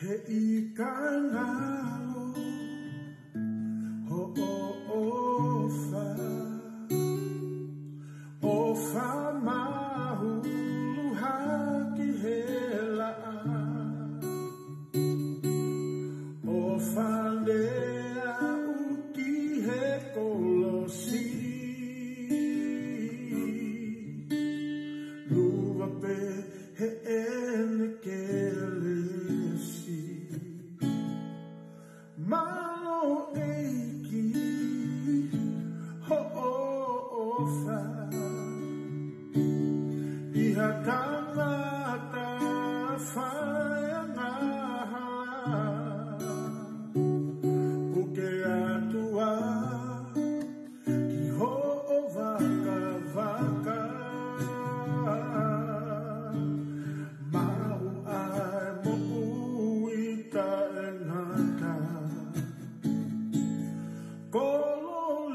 He i Malo oh, oh, o